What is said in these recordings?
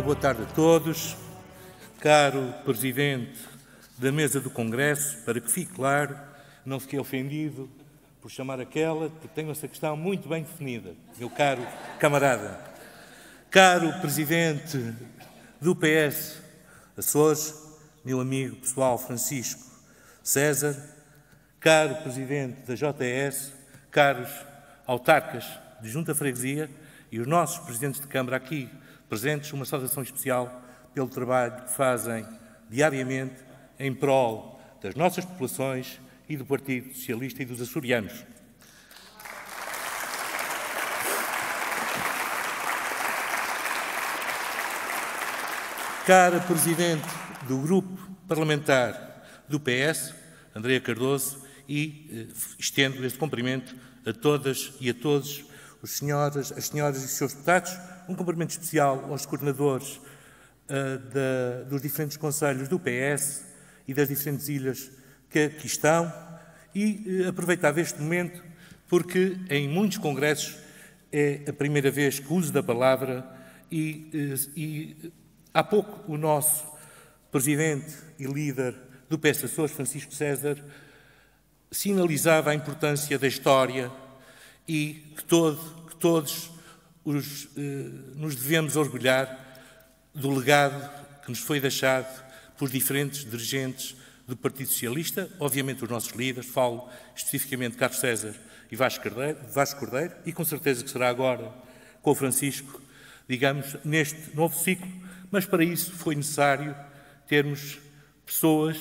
Uma boa tarde a todos. Caro Presidente da Mesa do Congresso, para que fique claro, não fiquei ofendido por chamar aquela, porque tenho essa questão muito bem definida, meu caro camarada. Caro Presidente do PS Açores, meu amigo pessoal Francisco César, caro Presidente da JS, caros autarcas de Junta Freguesia e os nossos Presidentes de Câmara aqui presentes, uma saudação especial pelo trabalho que fazem diariamente em prol das nossas populações e do Partido Socialista e dos açorianos. Cara Presidente do Grupo Parlamentar do PS, Andréa Cardoso, e eh, estendo este cumprimento a todas e a todos os senhoras, as senhoras e os seus deputados, um cumprimento especial aos coordenadores uh, da, dos diferentes conselhos do PS e das diferentes ilhas que aqui estão. E uh, este momento porque em muitos congressos é a primeira vez que uso da palavra e, uh, e há pouco o nosso presidente e líder do PS Açores, Francisco César, sinalizava a importância da história e que, todo, que todos os, eh, nos devemos orgulhar do legado que nos foi deixado por diferentes dirigentes do Partido Socialista, obviamente os nossos líderes, falo especificamente de Carlos César e Vasco Cordeiro, Vasco Cordeiro, e com certeza que será agora com o Francisco, digamos, neste novo ciclo, mas para isso foi necessário termos pessoas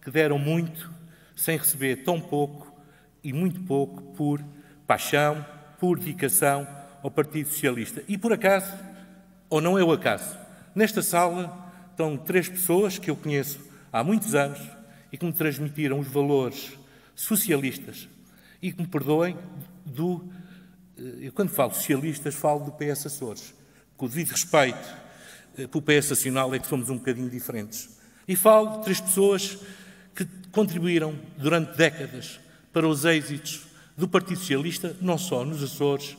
que deram muito sem receber tão pouco e muito pouco por paixão, por dedicação ao Partido Socialista. E por acaso, ou não é o acaso, nesta sala estão três pessoas que eu conheço há muitos anos e que me transmitiram os valores socialistas e que me perdoem do. Eh, eu, quando falo socialistas, falo do PS Açores. Com o devido respeito eh, para o PS Nacional, é que somos um bocadinho diferentes. E falo de três pessoas que contribuíram durante décadas para os êxitos do Partido Socialista, não só nos Açores,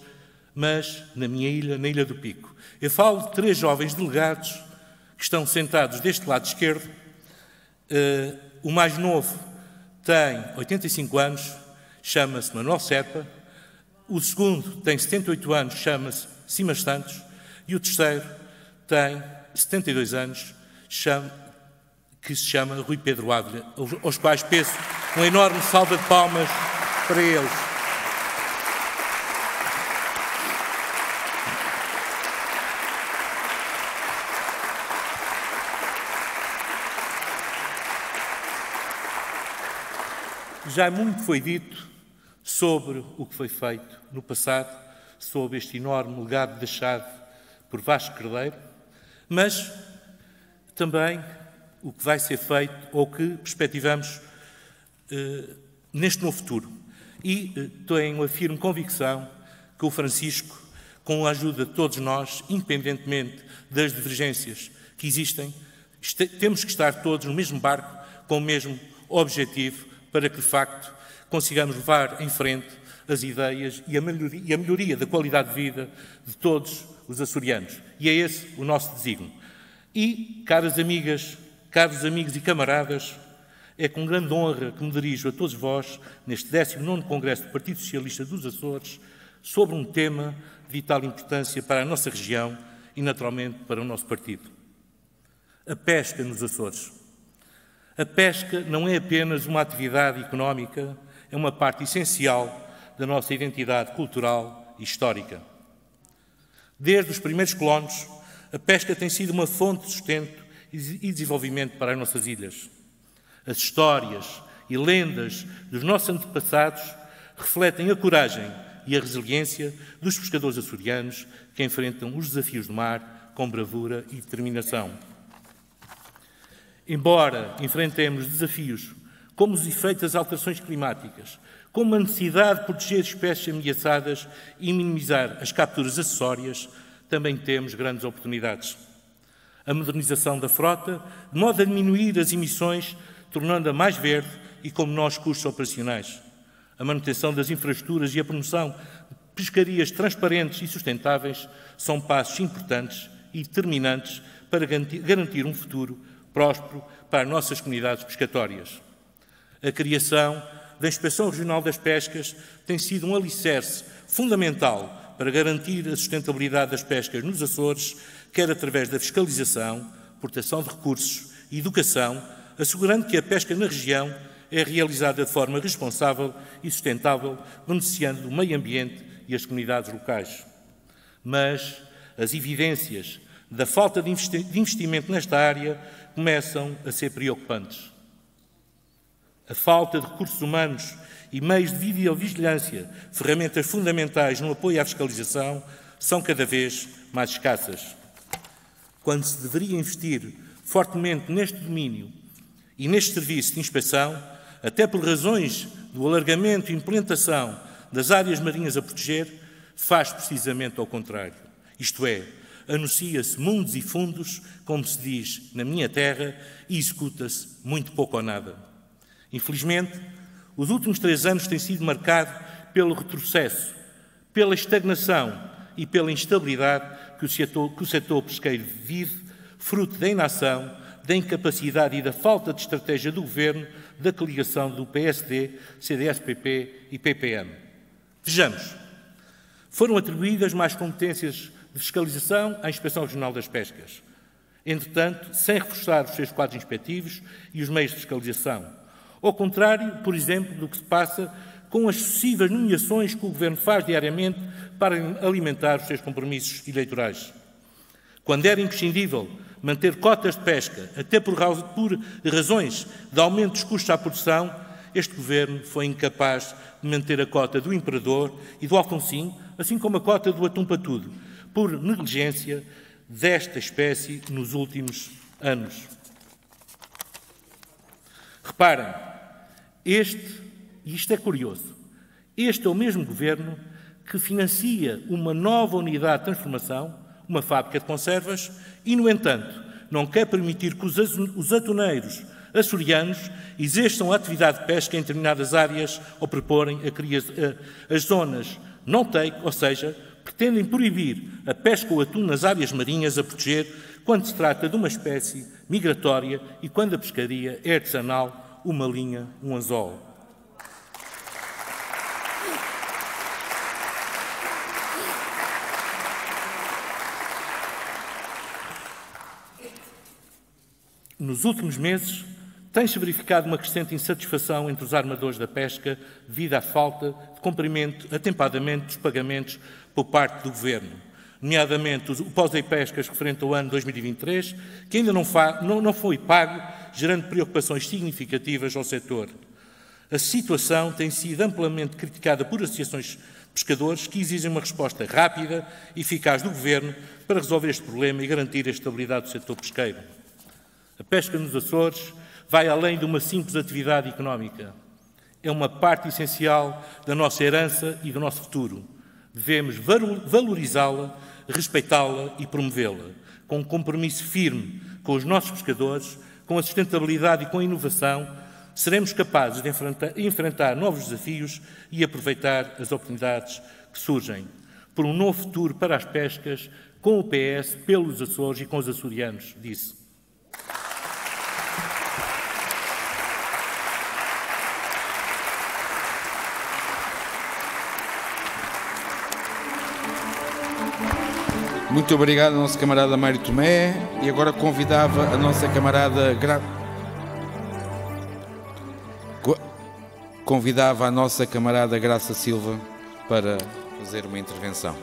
mas na minha ilha, na Ilha do Pico. Eu falo de três jovens delegados que estão sentados deste lado esquerdo. Uh, o mais novo tem 85 anos, chama-se Manuel Serpa. O segundo tem 78 anos, chama-se Simas Santos. E o terceiro tem 72 anos, chama, que se chama Rui Pedro Ávila, aos quais peço um enorme salva de palmas para eles. Já muito foi dito sobre o que foi feito no passado, sobre este enorme legado deixado por Vasco Cordeiro, mas também o que vai ser feito ou que perspectivamos eh, neste novo futuro. E eh, tenho a firme convicção que o Francisco, com a ajuda de todos nós, independentemente das divergências que existem, temos que estar todos no mesmo barco, com o mesmo objetivo, para que, de facto, consigamos levar em frente as ideias e a melhoria, e a melhoria da qualidade de vida de todos os açorianos. E é esse o nosso desígnio. E, caras amigas, caros amigos e camaradas, é com grande honra que me dirijo a todos vós neste 19º Congresso do Partido Socialista dos Açores sobre um tema de vital importância para a nossa região e, naturalmente, para o nosso partido. A pesca nos Açores. A pesca não é apenas uma atividade económica, é uma parte essencial da nossa identidade cultural e histórica. Desde os primeiros colonos, a pesca tem sido uma fonte de sustento e desenvolvimento para as nossas ilhas. As histórias e lendas dos nossos antepassados refletem a coragem e a resiliência dos pescadores açorianos que enfrentam os desafios do mar com bravura e determinação. Embora enfrentemos desafios como os efeitos das alterações climáticas, como a necessidade de proteger espécies ameaçadas e minimizar as capturas acessórias, também temos grandes oportunidades. A modernização da frota, de modo a diminuir as emissões, tornando-a mais verde e com menores custos operacionais. A manutenção das infraestruturas e a promoção de pescarias transparentes e sustentáveis são passos importantes e determinantes para garantir um futuro próspero para as nossas comunidades pescatórias. A criação da Inspeção Regional das Pescas tem sido um alicerce fundamental para garantir a sustentabilidade das pescas nos Açores, quer através da fiscalização, proteção de recursos e educação, assegurando que a pesca na região é realizada de forma responsável e sustentável, beneficiando do meio ambiente e as comunidades locais. Mas as evidências da falta de investimento nesta área começam a ser preocupantes. A falta de recursos humanos e meios de videovigilância, ferramentas fundamentais no apoio à fiscalização, são cada vez mais escassas. Quando se deveria investir fortemente neste domínio e neste serviço de inspeção, até por razões do alargamento e implementação das áreas marinhas a proteger, faz precisamente ao contrário. Isto é, anuncia-se mundos e fundos, como se diz na minha terra, e executa-se muito pouco ou nada. Infelizmente, os últimos três anos têm sido marcados pelo retrocesso, pela estagnação e pela instabilidade que o setor, que o setor pesqueiro vive, fruto da inação, da incapacidade e da falta de estratégia do Governo da coligação do PSD, CDS-PP e PPM. Vejamos, foram atribuídas mais competências de fiscalização à Inspeção Regional das Pescas, entretanto, sem reforçar os seus quadros inspectivos e os meios de fiscalização. Ao contrário, por exemplo, do que se passa com as sucessivas nomeações que o Governo faz diariamente para alimentar os seus compromissos eleitorais. Quando era imprescindível manter cotas de pesca, até por, por razões de aumento dos custos à produção, este Governo foi incapaz de manter a cota do Imperador e do Alfonsim, assim como a cota do Atum Patudo, por negligência desta espécie nos últimos anos. Reparem, este, e isto é curioso, este é o mesmo Governo que financia uma nova unidade de transformação, uma fábrica de conservas, e, no entanto, não quer permitir que os atuneiros açorianos exerçam a atividade de pesca em determinadas áreas ou proporem as zonas não take, ou seja, pretendem proibir a pesca ou atum nas áreas marinhas a proteger quando se trata de uma espécie migratória e quando a pescaria é artesanal, uma linha, um anzol. Nos últimos meses, tem-se verificado uma crescente insatisfação entre os armadores da pesca devido à falta de cumprimento atempadamente dos pagamentos por parte do Governo, nomeadamente o pós pescas referente ao ano 2023, que ainda não, não, não foi pago, gerando preocupações significativas ao setor. A situação tem sido amplamente criticada por associações de pescadores que exigem uma resposta rápida e eficaz do Governo para resolver este problema e garantir a estabilidade do setor pesqueiro. A pesca nos Açores vai além de uma simples atividade económica. É uma parte essencial da nossa herança e do nosso futuro. Devemos valorizá-la, respeitá-la e promovê-la, com um compromisso firme com os nossos pescadores, com a sustentabilidade e com a inovação, seremos capazes de enfrentar, novos desafios e aproveitar as oportunidades que surgem por um novo futuro para as pescas, com o PS, pelos Açores e com os açorianos, disse. Muito obrigado ao nosso camarada Mário Tomé e agora convidava a nossa camarada Gra... convidava a nossa camarada Graça Silva para fazer uma intervenção.